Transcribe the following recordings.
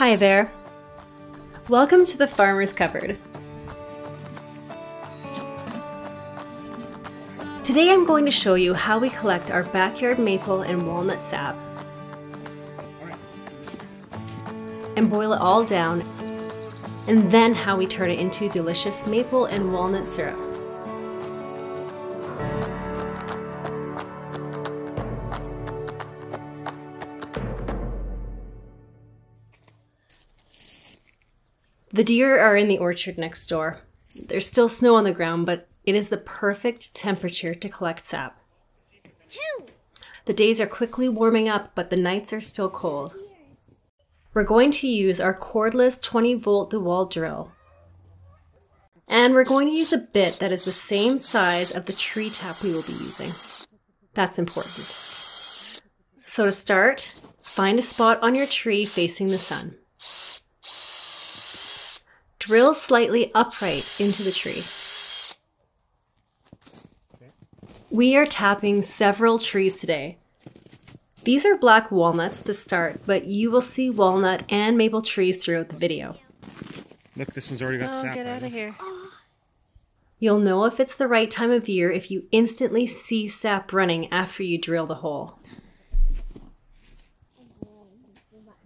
Hi there. Welcome to the Farmer's Cupboard. Today I'm going to show you how we collect our backyard maple and walnut sap and boil it all down and then how we turn it into delicious maple and walnut syrup. The deer are in the orchard next door. There's still snow on the ground, but it is the perfect temperature to collect sap. The days are quickly warming up, but the nights are still cold. We're going to use our cordless 20 volt DeWalt drill. And we're going to use a bit that is the same size of the tree tap we will be using. That's important. So to start, find a spot on your tree facing the sun. Drill slightly upright into the tree. We are tapping several trees today. These are black walnuts to start, but you will see walnut and maple trees throughout the video. Look, this one's already got Oh, sap. get out of here. You'll know if it's the right time of year if you instantly see sap running after you drill the hole.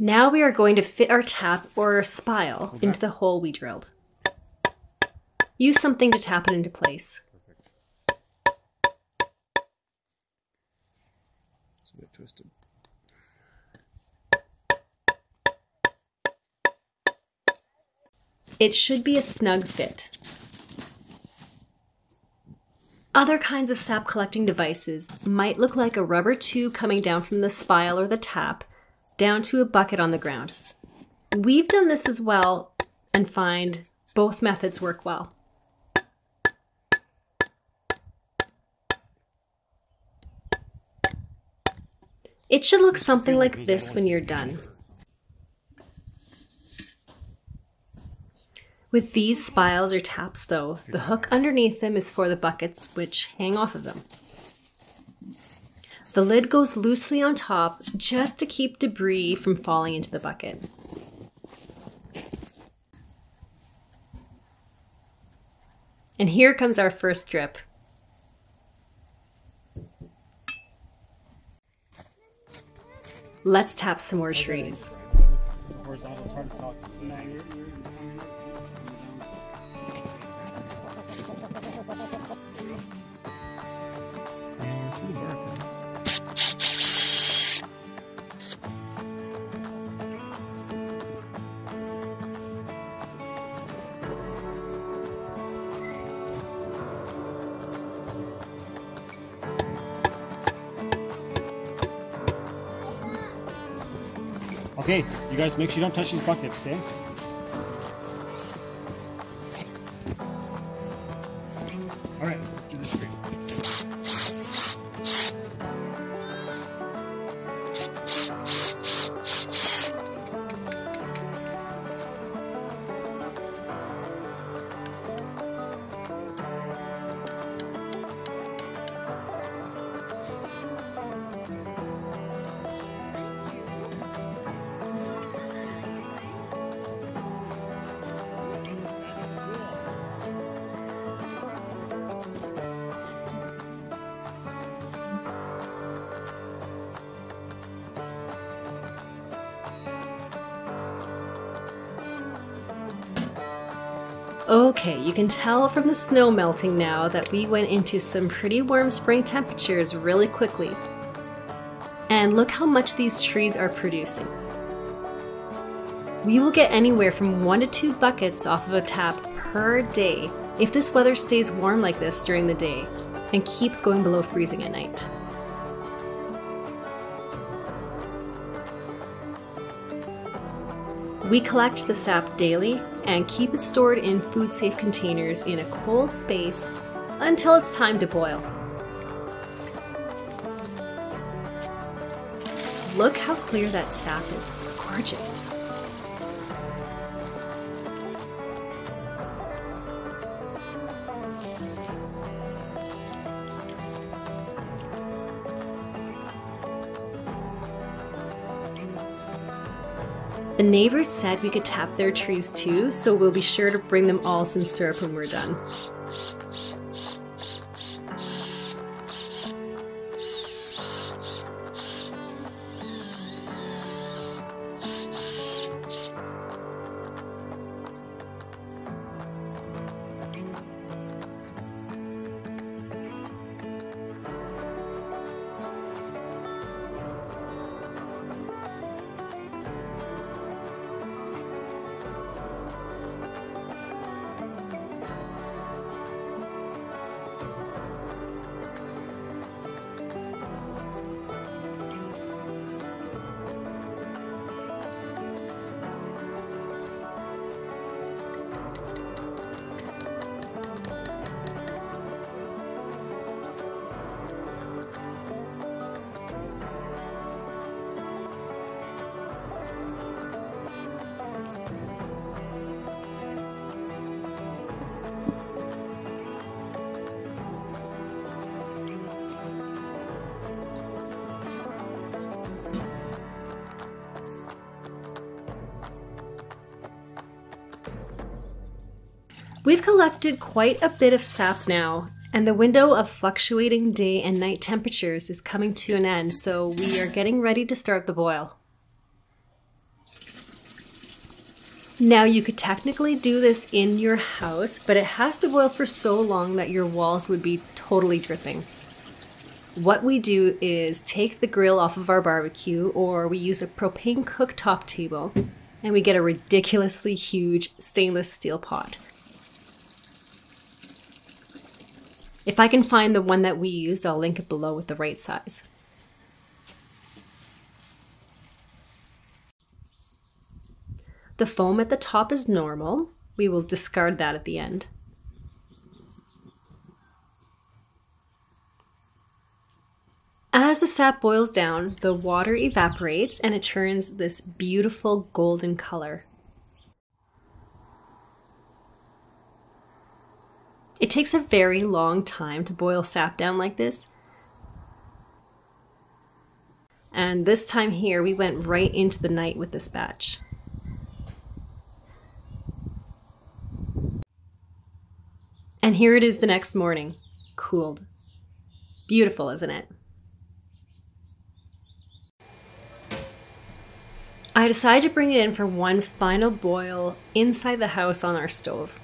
Now we are going to fit our tap or spile into the hole we drilled. Use something to tap it into place. It's a bit twisted. It should be a snug fit. Other kinds of sap collecting devices might look like a rubber tube coming down from the spile or the tap down to a bucket on the ground. We've done this as well and find both methods work well. It should look something like this when you're done. With these spiles or taps, though, the hook underneath them is for the buckets which hang off of them. The lid goes loosely on top just to keep debris from falling into the bucket. And here comes our first drip. Let's tap some more trees. Okay, you guys make sure you don't touch these buckets, okay? Okay, you can tell from the snow melting now that we went into some pretty warm spring temperatures really quickly. And look how much these trees are producing. We will get anywhere from one to two buckets off of a tap per day if this weather stays warm like this during the day and keeps going below freezing at night. We collect the sap daily and keep it stored in food safe containers in a cold space until it's time to boil. Look how clear that sap is, it's gorgeous. Neighbors said we could tap their trees too, so we'll be sure to bring them all some syrup when we're done. We've collected quite a bit of sap now, and the window of fluctuating day and night temperatures is coming to an end, so we are getting ready to start the boil. Now you could technically do this in your house, but it has to boil for so long that your walls would be totally dripping. What we do is take the grill off of our barbecue, or we use a propane cooktop table, and we get a ridiculously huge stainless steel pot. If I can find the one that we used, I'll link it below with the right size. The foam at the top is normal. We will discard that at the end. As the sap boils down, the water evaporates and it turns this beautiful golden color. It takes a very long time to boil sap down like this. And this time here, we went right into the night with this batch. And here it is the next morning, cooled. Beautiful, isn't it? I decided to bring it in for one final boil inside the house on our stove.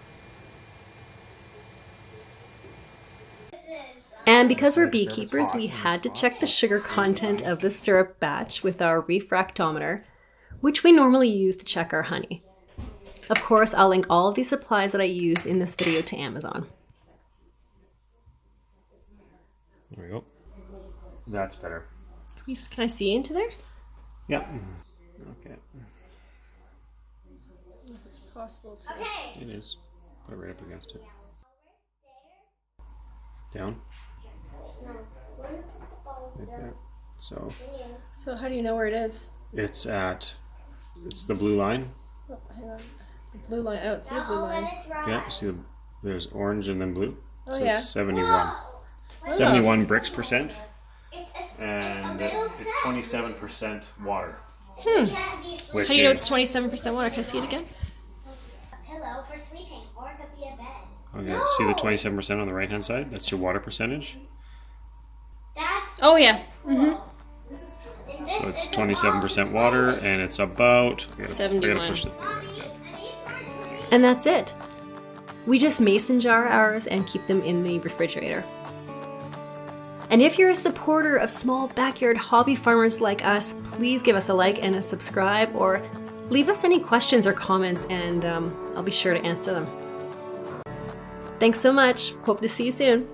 And because we're beekeepers, we had to check the sugar content of the syrup batch with our refractometer, which we normally use to check our honey. Of course, I'll link all of the supplies that I use in this video to Amazon. There we go. That's better. Can, we, can I see into there? Yeah. Okay. It's possible to. It is. Put it right up against it. Down. Right there. So So how do you know where it is? it's at. It's the blue line. Oh, hang on. The blue line. Oh, don't see the blue line. Yeah. See, the, there's orange and then blue. Oh, so yeah. it's 71. 71 Brix percent, and it's 27 percent water. Hmm. Which How do you know it's 27% water? Can I see it again? pillow for sleeping, or it could be a bed. okay. See the 27 percent on the right hand side. That's your water percentage. That Oh, yeah. Mm-hmm. So it's 27 percent water, and it's about. I gotta, 71. push it. Mommy, I need for And that's it. We just mason jar ours and keep them in the refrigerator. And if you're a supporter of small backyard hobby farmers like us, please give us a like and a subscribe or leave us any questions or comments and um, I'll be sure to answer them. Thanks so much. Hope to see you soon.